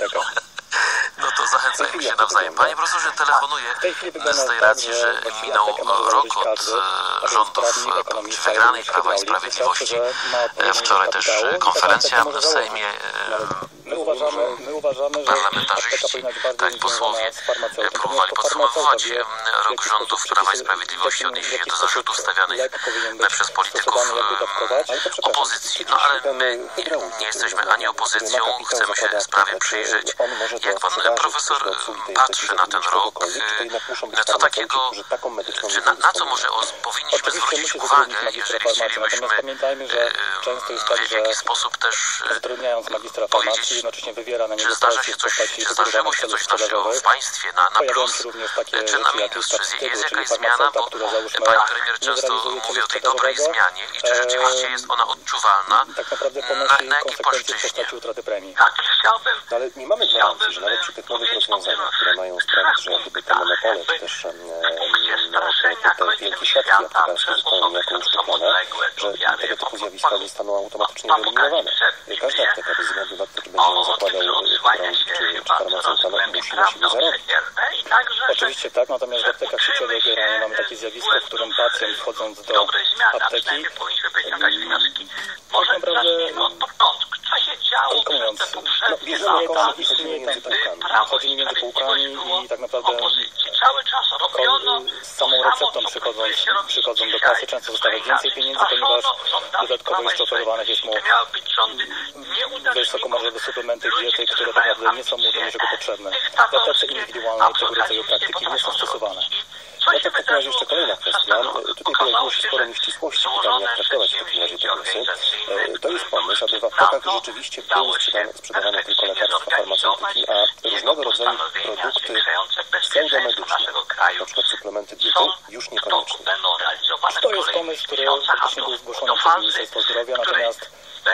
jedną. No to zachęcajmy się nawzajem. Panie profesorze, telefonuję z tej tak, racji, że minął rok od e, rządów e, czy wygranej Prawa i. Sprawiedliwości. E, Wczoraj też konferencja w. Sejmie uważamy, my uważamy, że Parlamentarzyści, tak posłowie, próbowali podsumowywać rok rządów Prawa i Sprawiedliwości, w się do zarzutów stawianych przez polityków opozycji. No ale my nie, jesteśmy ani opozycją, chcemy się sprawie przyjrzeć. Jak pan profesor patrzy na ten rok, być co takiego, czy na, na co może os- powinniśmy zwrócić uwagę, jeżeli chcielibyśmy natomiast pamiętajmy, że e, często jest tak, w jakiś sposób też e, powiedzieć, jednocześnie wywiera na niego czy zdarza się coś, czy zdarzyło się coś naszego w państwie? Na, na plus, czy na minus, czy jest jakaś zmiana, bo pani premier często mówi o tej dobrej zmianie i czy rzeczywiście jest ona odczuwalna, tak na, na jakiej płaszczyźnie? Tak, chciałbym No ale nie mamy gwarancji, że nawet przy tych nowych rozwiązaniach, które mają sprawić, że gdyby te monopole, czy też no, te, te wielkie siatki aptekarskie zostaną niejako uszczuplone, że tego typu zjawiska zostaną automatycznie wyeliminowane. Każda apteka bez względu na to, czy będzie zakładał hydraulik czy, farmaceuta, no, musi siebie zarobić. Oczywiście tak, natomiast w aptekach sieciowych generalnie mamy takie zjawisko, w którym pacjent wchodząc do apteki, wnioski. Może naprawdę, działo przez te no, poprzednie lata? chodzimy między półkami i tak naprawdę. Cały czas robiono z samą receptą przychodząc, przychodzą do kasy, często dostawać więcej pieniędzy, ponieważ dodatkowo jeszcze oferowanych jest mu wysokomarżowe suplementy diety, które tak naprawdę nie są mu do niczego potrzebne. W aptece indywidualnej tego rodzaju praktyki nie są stosowane. No to w takim razie jeszcze kolejna kwestia. Tutaj pojawiło się sporo nieścisłości. Pytanie, jak traktować w takim razie te głosy. E, To jest pomysł, aby w aptekach rzeczywiście były sprzedawane tylko lekarstwa farmaceutyki, a różnego rodzaju produkty diety, już niekoniecznie. To jest pomysł, który faktycznie był zgłoszony przez Ministerstwo Zdrowia, natomiast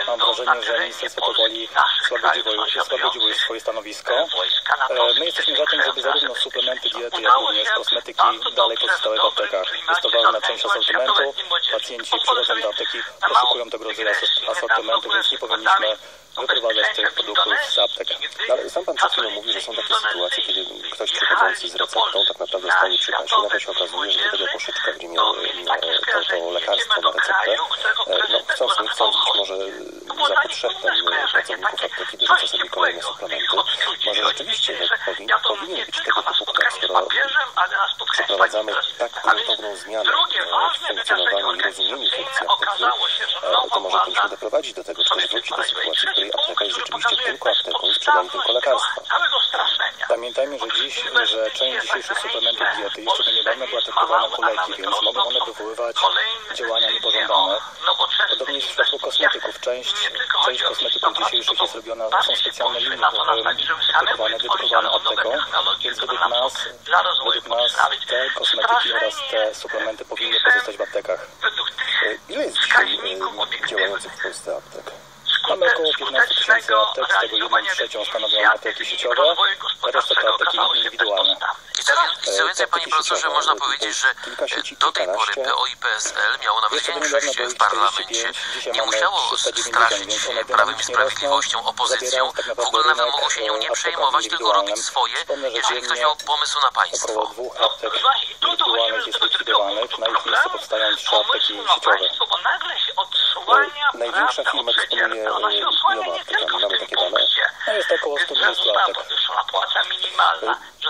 mam wrażenie, że ministerstwo powoli słabodziło, swoje stanowisko. E, My jesteśmy za tym, żeby zarówno suplementy diety, jak również kosmetyki dalej pozostały w aptekach. Jest to ważna część asortymentu. Pacjenci przychodzą do apteki, poszukują tego rodzaju asor- asortymentu, więc nie powinniśmy wyprowadzać tych produktów z aptek. Sam pan przed chwilą mówi, że są takie sytuacje, kiedy ktoś przychodzący z receptą tak naprawdę stoi przy kasie. Nagle się okazuje, że do tego poszyczka, gdzie miał to, to lekarstwo na receptę, e, no chcąc nie chcąc, być może za podszeptem e, pracowników apteki dorzuca sobie kolejne suplementy. Może rzeczywiście że powin, powinien być tego typu krok, skoro przeprowadzamy tak gruntowną zmianę e, w funkcjonowaniu i rozumieniu funkcji apteki, e, to może powinniśmy doprowadzić do tego, czy też wrócić do sytuacji, w której apteka jest rzeczywiście tylko apteką i sprzedaje tylko lekarstwa. Pamiętajmy, że dziś, że część dzisiejszych suplementów diety jeszcze do niedawna była traktowana jako leki, więc mogą one wywoływać działania niepożądane. Podobnie jest w przypadku kosmetyków. Część, część kosmetyków dzisiejszych jest robiona, są specjalne linie produkowane, wypróbowane apteką, więc według nas, według nas te kosmetyki oraz te suplementy powinny pozostać w aptekach. Ile jest dzisiaj e, działających w Polsce aptek? Mamy około 15 tysięcy aptek, z tego jedną trzecią stanowią apteki sieciowe, reszta to apteki indywidualne. I co, więcej, panie profesorze, można powiedzieć, że e, do tej pory PO i PSL miało nawet do większość w parlamencie. 45, dzisiaj Nie musiało 390, straszyć Prawem i Sprawiedliwością, opozycją. tak W ogóle nawet mogło się nią e, nie przejmować, tylko robić swoje, że jeżeli ktoś miał pomysł na państwo. Około dwóch aptek indywidualnych jest likwidowanych, na ich miejsce powstają trzy apteki sieciowe. Największa firma dysponuje e, iloma aptekami? Mamy takie dane? No jest to około 120 aptek. Dlaczego dla takiego zwykłego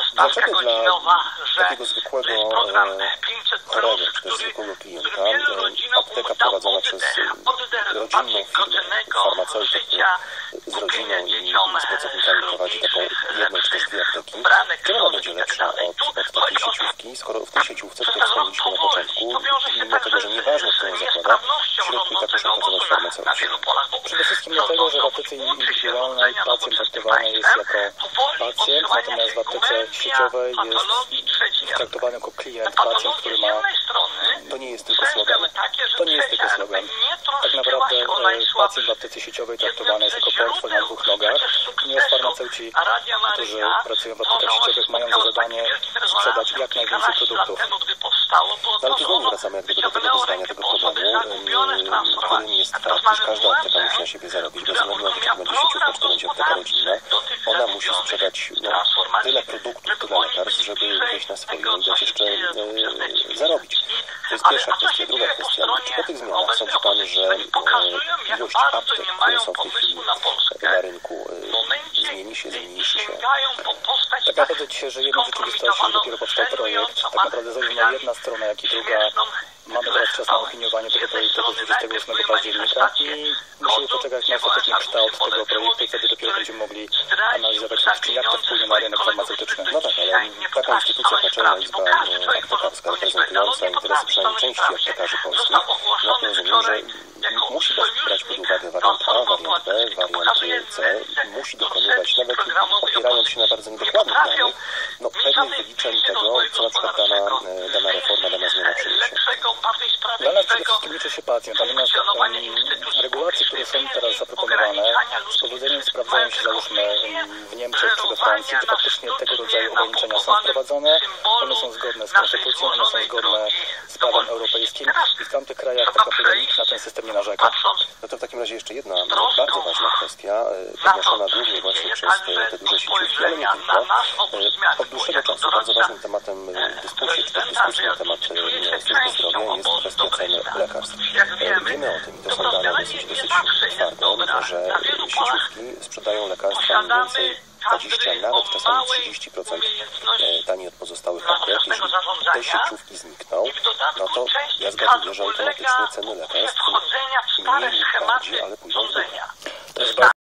e, chorego, czy też zwykłego e, apteka prowadzona przez e, rodzinną firmę farmaceutów, który z rodziną i z pracownikami prowadzi taką jedną czy też dwie apteki, czy ona będzie lepsza od, od takiej sieciówki, skoro w tej sieciówce, tak jak wspomnieliśmy na początku, mimo tego, że nieważne kto ją zakłada, i. Przede wszystkim dlatego, że w aptece indywidualnej pacjent traktowany jest jako pacjent, natomiast w aptece sieciowej jest traktowany jako klient, pacjent, który ma... To nie jest tylko slogan. To nie jest tylko slogan. Tak naprawdę e, pacjent w aptece sieciowej traktowany jest jako portfel na dwóch nogach. Nie jest farmaceutą farmaceuci, którzy pracują w aptekach sieciowych, mają za zadanie sprzedać jak najwięcej produktów. Ale tu znowu wracamy jakby do tego wyzwania, tego problemu, em, którym jest fakt, iż każda apteka musi na siebie zarobić, bez względu na to, czy to będzie sieciówka, czy to będzie apteka rodzinna. Ona musi sprzedać no, tyle produktów, tyle lekarstw, żeby wyjść na swoje i dać jeszcze e, zarobić. To jest pierwsza kwestia. Druga kwestia, czy po tych zmianach sądzi Pan, że e, ilość aptek, które są w tej chwili na rynku, e, zmieni się, zmniejszy się? Tak naprawdę dzisiaj żyjemy w rzeczywistości, dopiero powstał projekt. Tak naprawdę zarówno jedna strona, jak i druga mamy teraz czas na opiniowanie tego projektu do 28 października i musimy poczekać na ostateczny kształt tego projektu i wtedy dopiero będziemy mogli analizować, czy jak to wpłynie na rynek farmaceutyczny. No tak, ale taka instytucja jak Naczelna Izba Aptekarska reprezentująca interesy przynajmniej części aptekarzy polskich, no to rozumiem, że musi brać wariant A, wariant B, wariant C, musi dokonywać, nawet opierając się na bardzo niedokładnych danych, no pewnych wyliczeń tego, co na przykład dana, e, dana reforma, dana zmiana przyniesie. Dla nas przede wszystkim liczy się pacjent, natomiast um, regulacje, które są teraz zaproponowane, z powodzeniem sprawdzają się załóżmy w Niemczech czy we Francji, gdzie faktycznie tego rodzaju ograniczenia są wprowadzone, one są zgodne z konstytucją, one są zgodne z prawem europejskim i w tamtych krajach tak naprawdę nikt ten system nie narzeka. No to w takim razie jeszcze jedna bardzo ważna kwestia, e, podnoszona głównie właśnie przez e, te duże sieciówki, ale nie tylko. E, Od dłuższego czasu bardzo ważnym tematem e, dyskusji, czy też dyskusji na temat e, służby zdrowia jest kwestia cen lekarstw. E, Wiemy o tym, i to są dane dosyć, dosyć twarde, że sieciówki sprzedają lekarstwa mniej więcej 20, nawet czasami 30% e, taniej od pozostałych aptek. Jeśli te sieciówki znikną, no to ja zgaduję, że automatycznie ceny lekarstw mniej lub bardziej, ale pójdą w